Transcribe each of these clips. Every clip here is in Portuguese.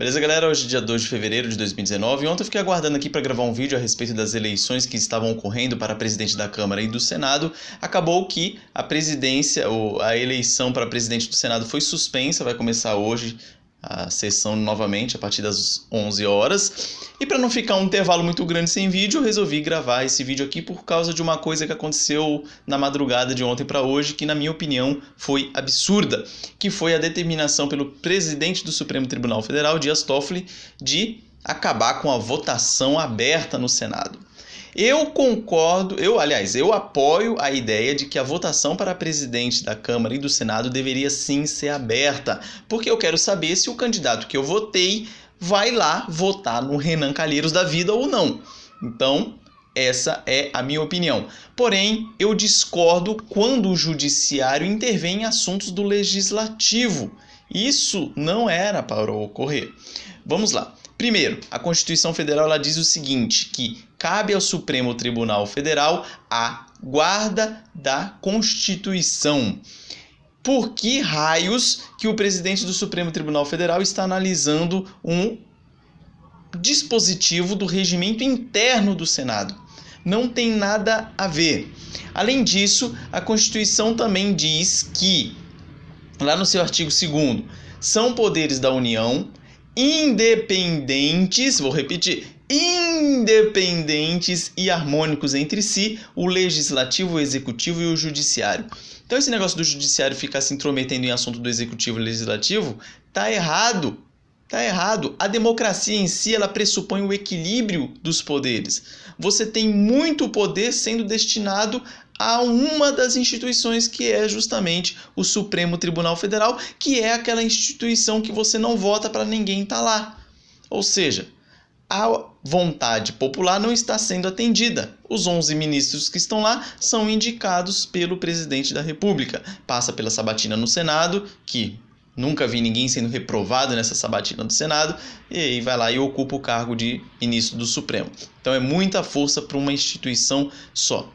Beleza, galera? Hoje é dia 2 de fevereiro de 2019 ontem eu fiquei aguardando aqui para gravar um vídeo a respeito das eleições que estavam ocorrendo para presidente da Câmara e do Senado. Acabou que a presidência, ou a eleição para presidente do Senado foi suspensa, vai começar hoje a sessão novamente a partir das 11 horas. E para não ficar um intervalo muito grande sem vídeo, eu resolvi gravar esse vídeo aqui por causa de uma coisa que aconteceu na madrugada de ontem para hoje, que na minha opinião foi absurda, que foi a determinação pelo presidente do Supremo Tribunal Federal, Dias Toffoli, de acabar com a votação aberta no Senado. Eu concordo, eu, aliás, eu apoio a ideia de que a votação para presidente da Câmara e do Senado deveria sim ser aberta, porque eu quero saber se o candidato que eu votei vai lá votar no Renan Calheiros da vida ou não. Então, essa é a minha opinião. Porém, eu discordo quando o judiciário intervém em assuntos do legislativo. Isso não era para ocorrer. Vamos lá. Primeiro, a Constituição Federal ela diz o seguinte, que cabe ao Supremo Tribunal Federal a guarda da Constituição. Por que raios que o presidente do Supremo Tribunal Federal está analisando um dispositivo do regimento interno do Senado? Não tem nada a ver. Além disso, a Constituição também diz que, lá no seu artigo 2, são poderes da União independentes, vou repetir, independentes e harmônicos entre si, o legislativo, o executivo e o judiciário. Então esse negócio do judiciário ficar se intrometendo em assunto do executivo e legislativo tá errado. Tá errado. A democracia em si, ela pressupõe o equilíbrio dos poderes. Você tem muito poder sendo destinado a uma das instituições que é justamente o Supremo Tribunal Federal, que é aquela instituição que você não vota para ninguém estar tá lá. Ou seja, a vontade popular não está sendo atendida. Os 11 ministros que estão lá são indicados pelo presidente da República. Passa pela sabatina no Senado, que nunca vi ninguém sendo reprovado nessa sabatina do Senado, e aí vai lá e ocupa o cargo de ministro do Supremo. Então é muita força para uma instituição só.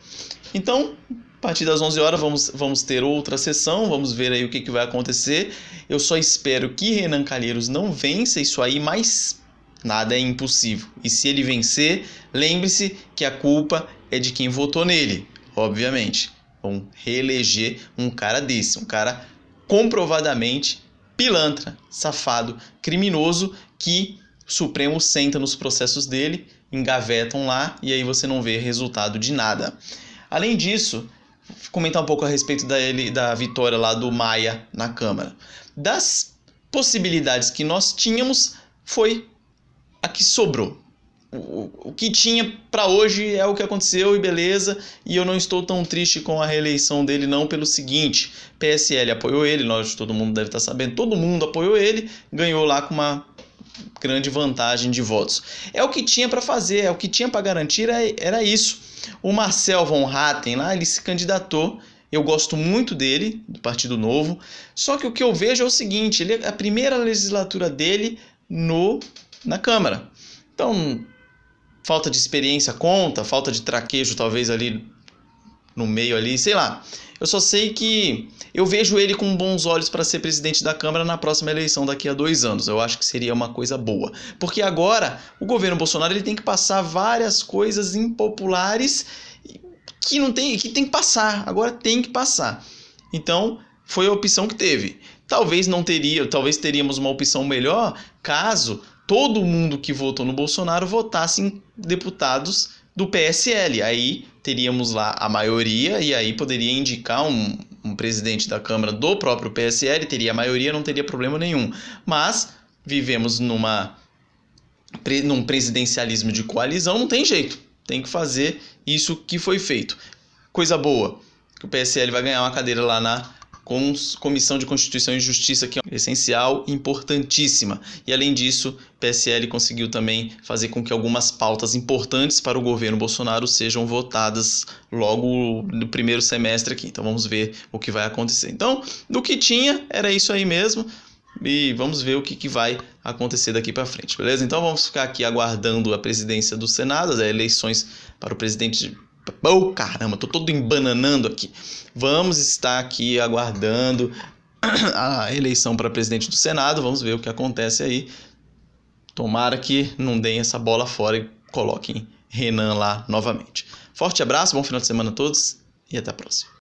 Então, a partir das 11 horas vamos, vamos ter outra sessão, vamos ver aí o que, que vai acontecer. Eu só espero que Renan Calheiros não vença isso aí, mas nada é impossível. E se ele vencer, lembre-se que a culpa é de quem votou nele, obviamente. Vão reeleger um cara desse, um cara comprovadamente pilantra, safado, criminoso que o Supremo senta nos processos dele, engavetam lá e aí você não vê resultado de nada. Além disso, comentar um pouco a respeito da, ele, da vitória lá do Maia na Câmara. Das possibilidades que nós tínhamos, foi a que sobrou. O, que tinha para hoje é o que aconteceu e beleza, e eu não estou tão triste com a reeleição dele não pelo seguinte, PSL apoiou ele, nós todo mundo deve estar sabendo, todo mundo apoiou ele, ganhou lá com uma grande vantagem de votos. É o que tinha para fazer, é o que tinha para garantir, era isso. O Marcel von Hatten lá, ele se candidatou. Eu gosto muito dele, do Partido Novo. Só que o que eu vejo é o seguinte: ele é a primeira legislatura dele no na Câmara. Então, falta de experiência conta, falta de traquejo talvez ali no meio ali, sei lá. Eu só sei que eu vejo ele com bons olhos para ser presidente da Câmara na próxima eleição daqui a dois anos. Eu acho que seria uma coisa boa. Porque agora o governo Bolsonaro ele tem que passar várias coisas impopulares que não tem, que tem que passar. Agora tem que passar. Então foi a opção que teve. Talvez não teria, talvez teríamos uma opção melhor caso todo mundo que votou no Bolsonaro votasse em deputados do PSL. Aí teríamos lá a maioria e aí poderia indicar um, um presidente da Câmara do próprio PSL, teria a maioria, não teria problema nenhum. Mas vivemos numa num presidencialismo de coalizão, não tem jeito. Tem que fazer isso que foi feito. Coisa boa, que o PSL vai ganhar uma cadeira lá na Comissão de Constituição e Justiça, que é essencial, importantíssima. E além disso, PSL conseguiu também fazer com que algumas pautas importantes para o governo Bolsonaro sejam votadas logo no primeiro semestre aqui. Então vamos ver o que vai acontecer. Então, do que tinha, era isso aí mesmo. E vamos ver o que, que vai acontecer daqui para frente, beleza? Então vamos ficar aqui aguardando a presidência do Senado, as eleições para o presidente Oh, caramba, tô todo embananando aqui. Vamos estar aqui aguardando a eleição para presidente do Senado. Vamos ver o que acontece aí. Tomara que não deem essa bola fora e coloquem Renan lá novamente. Forte abraço, bom final de semana a todos e até a próxima.